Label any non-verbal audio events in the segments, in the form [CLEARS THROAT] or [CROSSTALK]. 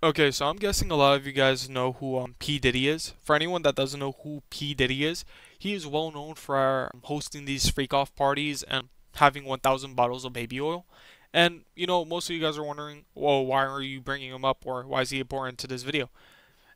Okay, so I'm guessing a lot of you guys know who um, P. Diddy is. For anyone that doesn't know who P. Diddy is, he is well known for hosting these freak off parties and having 1,000 bottles of baby oil. And, you know, most of you guys are wondering, well, why are you bringing him up or why is he important to this video?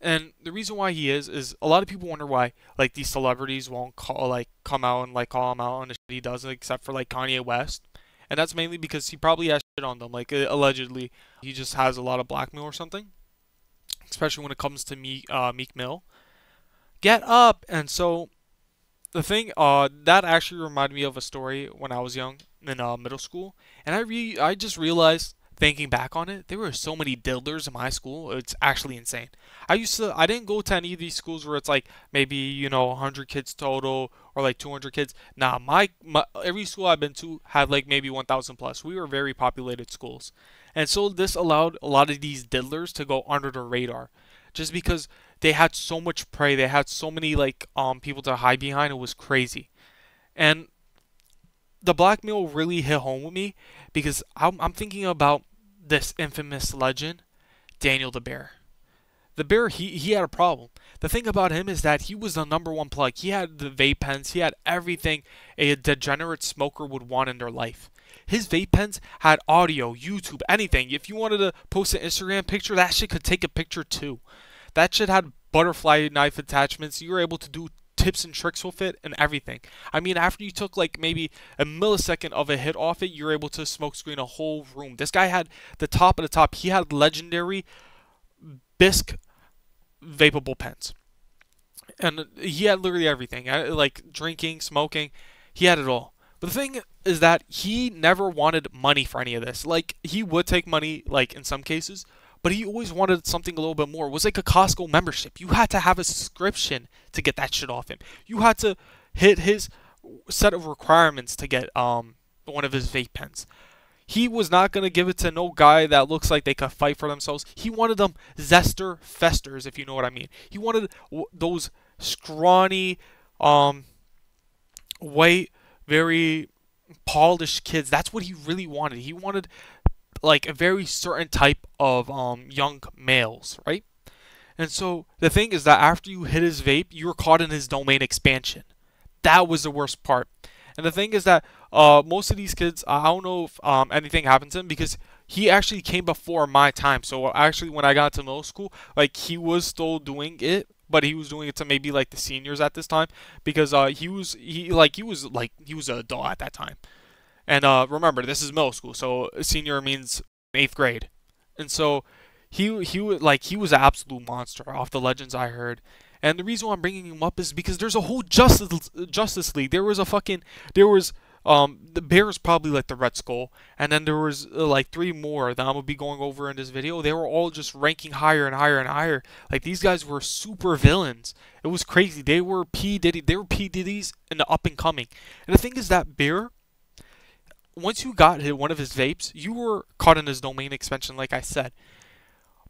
And the reason why he is is a lot of people wonder why like these celebrities won't call like come out and like call him out on the shit he does except for like Kanye West. And that's mainly because he probably has shit on them. Like allegedly, he just has a lot of blackmail or something. Especially when it comes to Meek, uh, Meek Mill. Get up! And so, the thing, uh, that actually reminded me of a story when I was young in uh, middle school, and I re- I just realized thinking back on it, there were so many diddlers in my school. It's actually insane. I used to, I didn't go to any of these schools where it's like maybe you know 100 kids total or like 200 kids. Nah, my, my every school I've been to had like maybe 1,000 plus. We were very populated schools, and so this allowed a lot of these diddlers to go under the radar, just because they had so much prey. They had so many like um people to hide behind. It was crazy, and the blackmail really hit home with me because I'm, I'm thinking about this infamous legend, Daniel the Bear. The Bear, he, he had a problem. The thing about him is that he was the number one plug. He had the vape pens, he had everything a degenerate smoker would want in their life. His vape pens had audio, YouTube, anything. If you wanted to post an Instagram picture, that shit could take a picture too. That shit had butterfly knife attachments. You were able to do tips and tricks with it and everything. I mean, after you took like maybe a millisecond of a hit off it, you're able to smoke screen a whole room. This guy had the top of the top. He had legendary bisc vapable pens. And he had literally everything. Like drinking, smoking, he had it all. But the thing is that he never wanted money for any of this. Like he would take money like in some cases, but he always wanted something a little bit more. It was like a Costco membership. You had to have a subscription to get that shit off him. You had to hit his set of requirements to get um one of his vape pens. He was not going to give it to no guy that looks like they could fight for themselves. He wanted them zester festers, if you know what I mean. He wanted those scrawny, um, white, very polished kids. That's what he really wanted. He wanted like a very certain type of um, young males, right? And so the thing is that after you hit his vape, you were caught in his domain expansion. That was the worst part. And the thing is that uh, most of these kids, I don't know if um, anything happened to him because he actually came before my time. So actually, when I got to middle school, like he was still doing it, but he was doing it to maybe like the seniors at this time because uh, he was he like he was like he was an adult at that time. And uh, remember, this is middle school, so senior means eighth grade. And so he he like he was an absolute monster off the legends I heard. And the reason why I'm bringing him up is because there's a whole Justice Justice League. There was a fucking there was um the Bears probably like the Red Skull, and then there was uh, like three more that I'm gonna be going over in this video. They were all just ranking higher and higher and higher. Like these guys were super villains. It was crazy. They were P Diddy. They were P Diddy's in the up and coming. And the thing is that Bear once you got hit one of his vapes, you were caught in his domain expansion, like I said.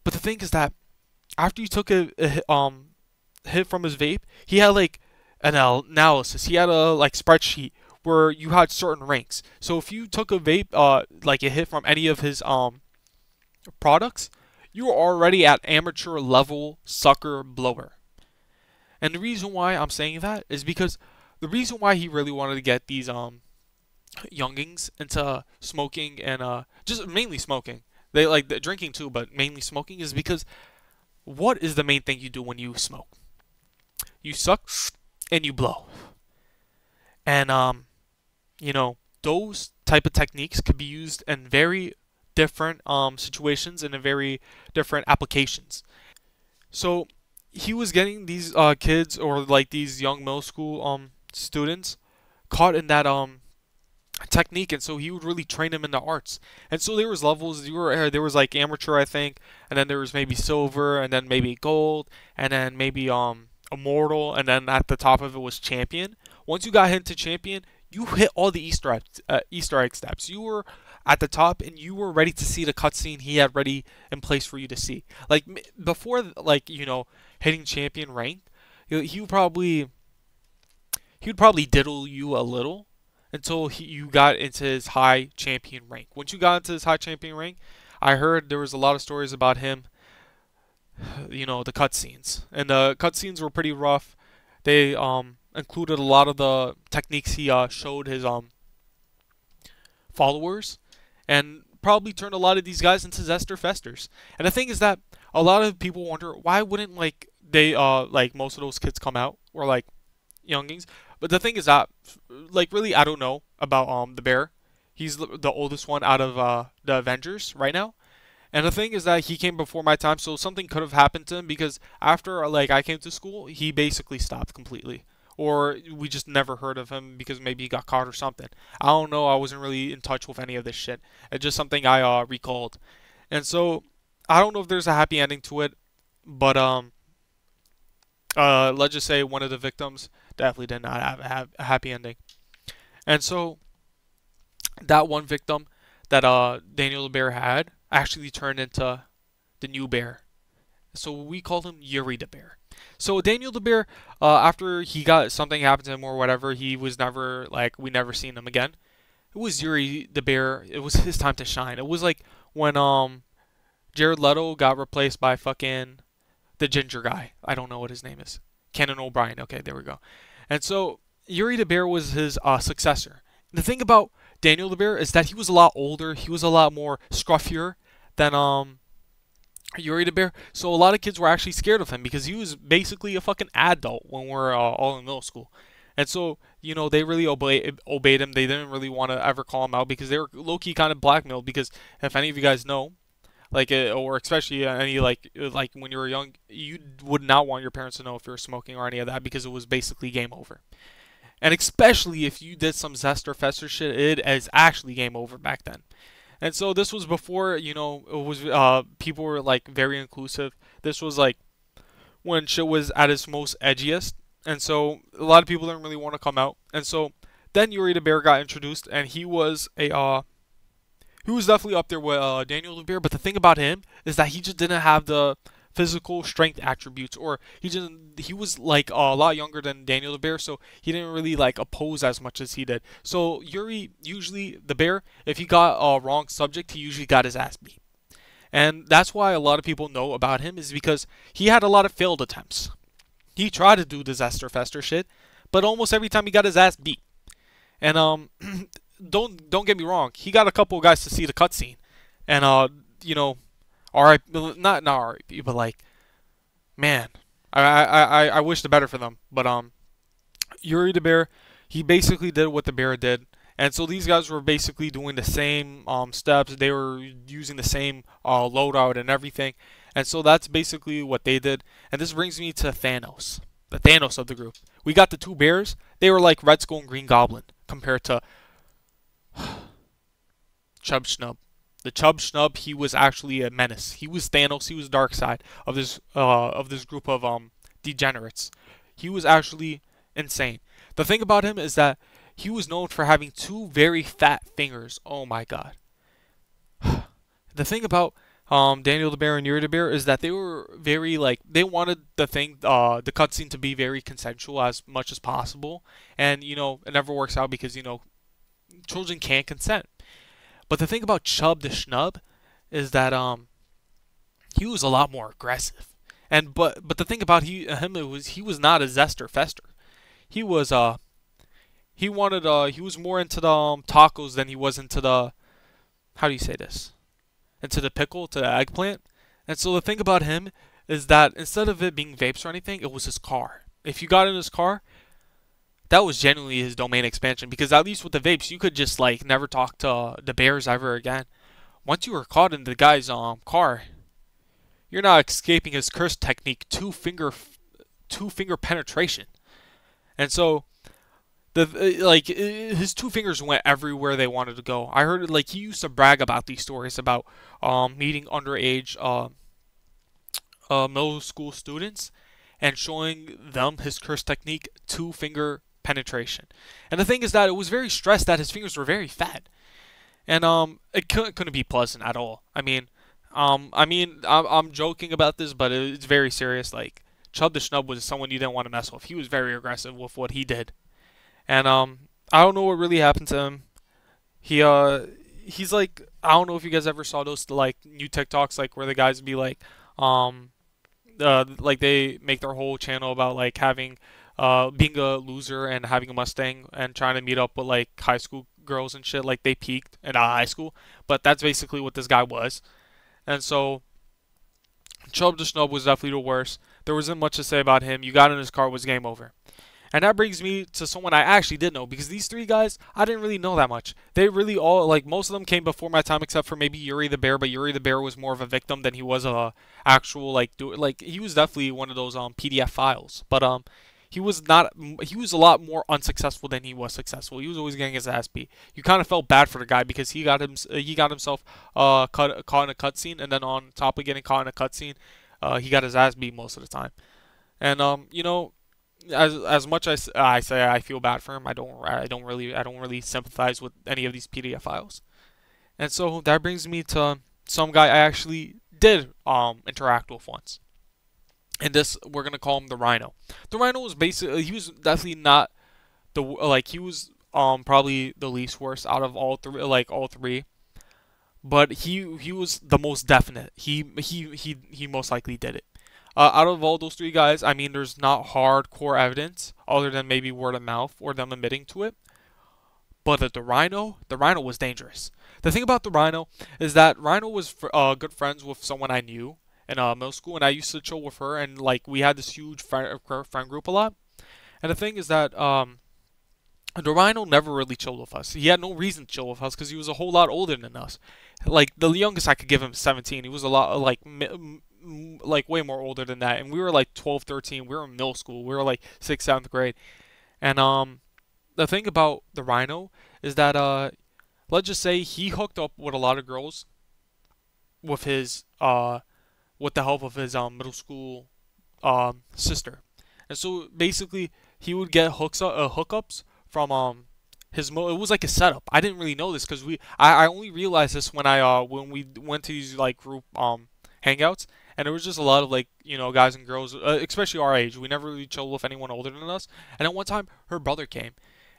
But the thing is that after you took a, a um hit from his vape, he had like an analysis. He had a like spreadsheet where you had certain ranks. So if you took a vape, uh, like a hit from any of his um products, you were already at amateur level sucker blower. And the reason why I'm saying that is because the reason why he really wanted to get these um youngings into smoking and uh, just mainly smoking. They like the drinking too, but mainly smoking is because what is the main thing you do when you smoke? You suck and you blow. And um, you know, those type of techniques could be used in very different um situations and in very different applications. So he was getting these uh kids or like these young middle school um students caught in that um technique and so he would really train them in the arts and so there was levels you were uh, there was like amateur i think and then there was maybe silver and then maybe gold and then maybe um immortal and then at the top of it was champion once you got into champion you hit all the easter egg, uh, easter egg steps you were at the top and you were ready to see the cutscene he had ready in place for you to see like before like you know hitting champion rank he would probably he would probably diddle you a little until he, you got into his high champion rank. Once you got into his high champion rank, I heard there was a lot of stories about him [SIGHS] you know, the cutscenes. And the cutscenes were pretty rough. They um included a lot of the techniques he uh, showed his um followers, and probably turned a lot of these guys into Zester Festers. And the thing is that a lot of people wonder why wouldn't like they uh like most of those kids come out or like youngings. But the thing is that like really I don't know about um the bear. He's the, oldest one out of uh the Avengers right now. And the thing is that he came before my time, so something could have happened to him because after like I came to school, he basically stopped completely. Or we just never heard of him because maybe he got caught or something. I don't know. I wasn't really in touch with any of this shit. It's just something I uh, recalled. And so I don't know if there's a happy ending to it, but um, uh, let's just say one of the victims definitely did not have, a happy ending. And so that one victim that uh Daniel the Bear had actually turned into the new bear. So we called him Yuri the Bear. So Daniel Bear, uh, after he got something happened to him or whatever, he was never like we never seen him again. It was Yuri the Bear. It was [LAUGHS] his time to shine. It was like when um Jared Leto got replaced by fucking the ginger guy. I don't know what his name is. Conan O'Brien. Okay, there we go. And so Yuri Bear was his uh, successor. The thing about Daniel Bear is that he was a lot older. He was a lot more scruffier than um Yuri the Bear. So a lot of kids were actually scared of him because he was basically a fucking adult when we are uh, all in middle school. And so, you know, they really obey, obeyed him. They didn't really want to ever call him out because they were low key kind of blackmailed. Because if any of you guys know, like, uh, or especially any like, like when you were young, you would not want your parents to know if you were smoking or any of that because it was basically game over. And especially if you did some Zester Fester shit, it is actually game over back then. And so this was before, you know, it was uh people were like very inclusive. This was like when shit was at its most edgiest. And so a lot of people didn't really want to come out. And so then Yuri the Bear got introduced and he was a uh he was definitely up there with uh, Daniel the Bear, but the thing about him is that he just didn't have the physical strength attributes or he just he was like a lot younger than Daniel the Bear so he didn't really like oppose as much as he did. So Yuri usually the bear if he got a wrong subject he usually got his ass beat. And that's why a lot of people know about him is because he had a lot of failed attempts. He tried to do disaster fester shit but almost every time he got his ass beat. And um [CLEARS THROAT] don't don't get me wrong he got a couple of guys to see the cutscene. And uh you know R.I. Not not R.I.P. But like, man, I I I I wish the better for them. But um, Yuri the Bear, he basically did what the bear did. And so these guys were basically doing the same um, steps. They were using the same uh, loadout and everything. And so that's basically what they did. And this brings me to Thanos, the Thanos of the group. We got the two bears. They were like Red Skull and Green Goblin compared to [SIGHS] Chub Snub the Chub Schnub, he was actually a menace. He was Thanos. He was Darkseid of this uh, of this group of um degenerates. He was actually insane. The thing about him is that he was known for having two very fat fingers. Oh my god. [SIGHS] the thing about um, Daniel the Bear and Yuri the Bear is that they were very like they wanted the thing uh, the cutscene to be very consensual as much as possible, and you know it never works out because you know children can't consent. But the thing about Chub the Schnub is that um he was a lot more aggressive. And but but the thing about he him was he was not a zester fester. He was uh he wanted uh he was more into the um, tacos than he was into the how do you say this? Into the pickle, to the eggplant. And so the thing about him is that instead of it being vapes or anything, it was his car. If you got in his car, that was genuinely his domain expansion because at least with the vapes you could just like never talk to uh, the bears ever again. Once you were caught in the guy's um car, you're not escaping his curse technique, two finger two finger penetration. And so the uh, like his two fingers went everywhere they wanted to go. I heard like he used to brag about these stories about um meeting underage uh, uh middle school students and showing them his curse technique, two finger penetration. And the thing is that it was very stressed that his fingers were very fat, and um, it couldn't, couldn't be pleasant at all. I mean, um, I mean, I'm, I'm joking about this, but it's very serious. Like Chub the Schnub was someone you didn't want to mess with. He was very aggressive with what he did, and um, I don't know what really happened to him. He uh, he's like I don't know if you guys ever saw those like new TikToks like where the guys be like, um, uh, like they make their whole channel about like having uh, being a loser and having a Mustang and trying to meet up with like high school girls and shit. Like they peaked in high school, but that's basically what this guy was. And so, Chub the Snub was definitely the worst. There wasn't much to say about him. You got in his car, was game over. And that brings me to someone I actually did know because these three guys, I didn't really know that much. They really all, like, most of them came before my time except for maybe Yuri the Bear, but Yuri the Bear was more of a victim than he was a actual, like, do like, he was definitely one of those, um, PDF files. But, um, he was not he was a lot more unsuccessful than he was successful. He was always getting his ass beat. You kind of felt bad for the guy because he got him he got himself uh cut, caught in a cutscene and then on top of getting caught in a cutscene, uh, he got his ass beat most of the time. And um you know as as much as I say I feel bad for him, I don't I don't really I don't really sympathize with any of these PDF files. And so that brings me to some guy I actually did um interact with once and this we're gonna call him the Rhino. The Rhino was basically he was definitely not the like he was um probably the least worst out of all three like all three, but he he was the most definite. He he he he most likely did it. Uh, out of all those three guys, I mean, there's not hardcore evidence other than maybe word of mouth or them admitting to it. But the, the Rhino, the Rhino was dangerous. The thing about the Rhino is that Rhino was uh, good friends with someone I knew in uh, middle school, and I used to chill with her, and like we had this huge friend, friend group a lot. And the thing is that um, the Rhino never really chilled with us. He had no reason to chill with us because he was a whole lot older than us. Like the youngest I could give him 17. He was a lot like like way more older than that, and we were like 12, 13. We were in middle school. We were like sixth, seventh grade, and um, the thing about the Rhino is that uh, let's just say he hooked up with a lot of girls with his uh with the help of his um, middle school um, sister. And so basically, he would get hooks uh, hookups from um his mo. It was like a setup. I didn't really know this because we I, I only realized this when I uh when we went to these like group um hangouts and it was just a lot of like you know guys and girls uh, especially our age we never really chilled with anyone older than us and at one time her brother came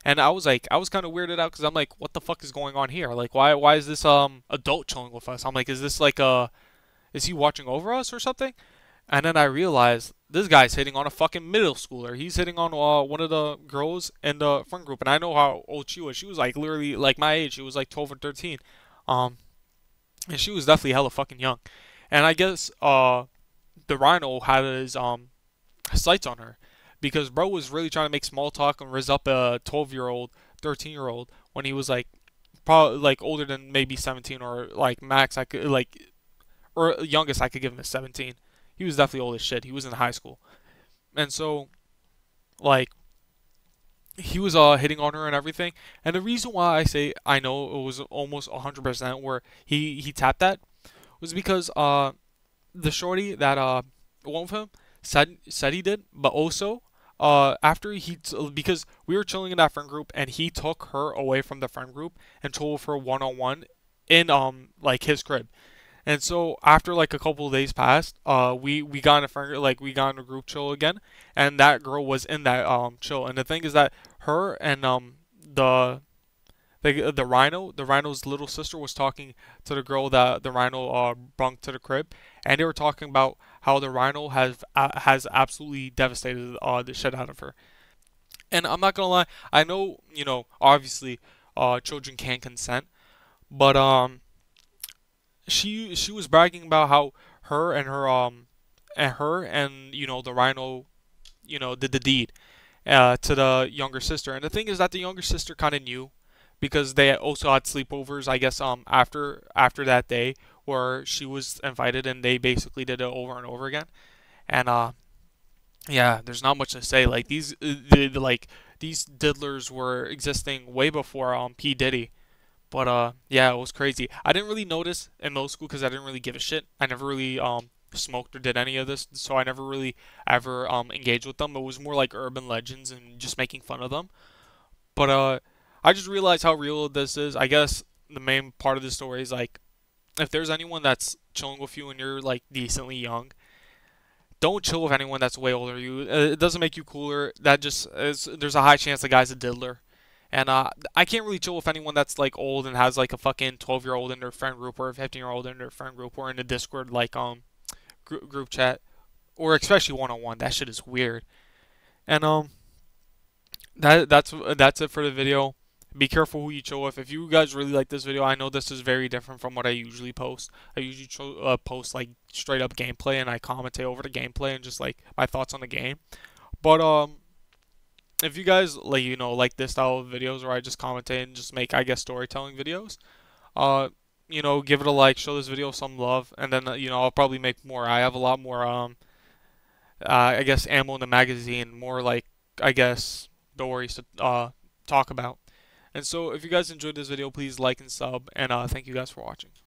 and I was like I was kind of weirded out because I'm like what the fuck is going on here like why why is this um adult chilling with us I'm like is this like a is he watching over us or something? And then I realized this guy's hitting on a fucking middle schooler. He's hitting on uh, one of the girls in the front group, and I know how old she was. She was like literally like my age. She was like 12 or 13. Um, and she was definitely hella fucking young. And I guess uh, the Rhino had his um sights on her because bro was really trying to make small talk and raise up a 12 year old, 13 year old when he was like probably like older than maybe 17 or like max. I could like or youngest I could give him is 17. He was definitely old as shit. He was in high school, and so like he was uh hitting on her and everything. And the reason why I say I know it was almost 100% where he he tapped that was because uh the shorty that uh went with him said said he did, but also uh after he t- because we were chilling in that friend group and he took her away from the friend group and told her one on one in um like his crib. And so after like a couple of days passed, uh, we we got in a friend like we got in a group chill again, and that girl was in that um chill. And the thing is that her and um the the the rhino, the rhino's little sister was talking to the girl that the rhino uh brung to the crib, and they were talking about how the rhino has uh, has absolutely devastated uh the shit out of her. And I'm not gonna lie, I know you know obviously uh children can't consent, but um she she was bragging about how her and her um and her and you know the rhino you know did the deed uh, to the younger sister. And the thing is that the younger sister kind of knew because they also had sleepovers i guess um after after that day where she was invited and they basically did it over and over again. And uh yeah there's not much to say. Like these uh, the, the, like these diddlers were existing way before um p. Diddy but uh, yeah, it was crazy. I didn't really notice in middle school because I didn't really give a shit. I never really um smoked or did any of this, so I never really ever um engaged with them. It was more like urban legends and just making fun of them. But uh, I just realized how real this is. I guess the main part of the story is like, if there's anyone that's chilling with you and you're like decently young, don't chill with anyone that's way older you. It doesn't make you cooler. That just is. There's a high chance the guy's a diddler. And uh, I can't really chill with anyone that's like old and has like a fucking 12 year old in their friend group or a 15 year old in their friend group or in a Discord like um group, group chat or especially one on one. That shit is weird. And um, that that's that's it for the video. Be careful who you show with. If you guys really like this video, I know this is very different from what I usually post. I usually uh, post like straight up gameplay and I commentate over the gameplay and just like my thoughts on the game. But um, if you guys like you know like this style of videos where I just commentate and just make I guess storytelling videos, uh, you know give it a like, show this video some love, and then uh, you know I'll probably make more. I have a lot more um, uh, I guess ammo in the magazine, more like I guess stories to uh talk about. And so if you guys enjoyed this video, please like and sub, and uh, thank you guys for watching.